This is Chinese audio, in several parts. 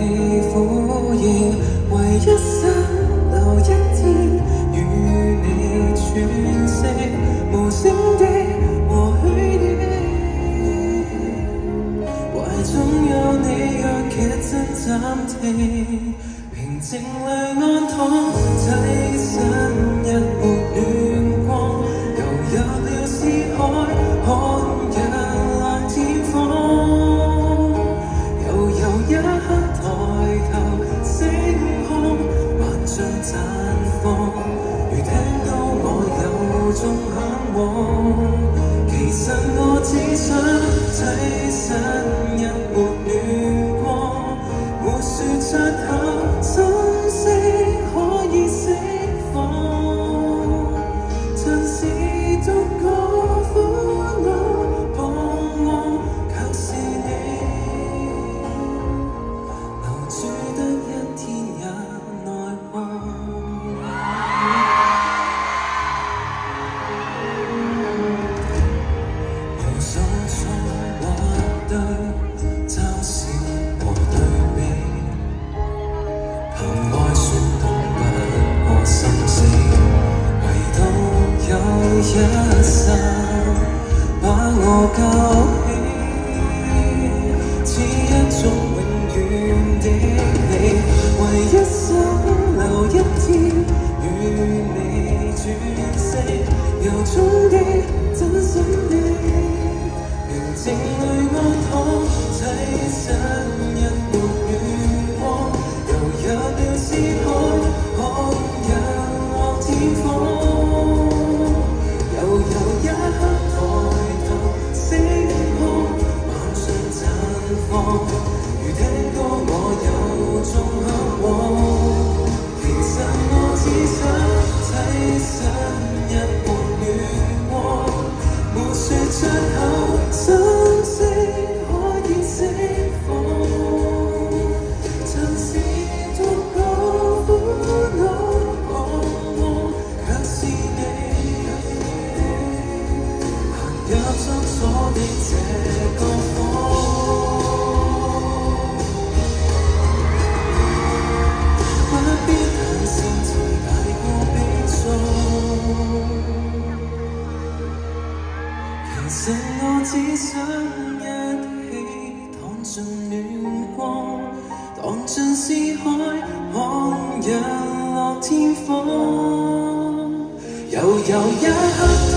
到你呼應，為一生留一天與你喘息，無聲的和虛的，懷中有你讓劇真暫停，平靜裏安躺，棲身一抹暖。光，融入了思海沒說一生把我救剩我只想一起躺进暖光，荡进思海，看日落天荒。悠悠一刻抬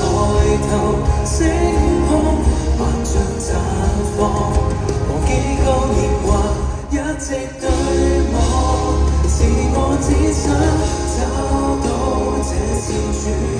头，星空萬象绽放，忘记旧年华，一直对望。是我只想找到這線曙光。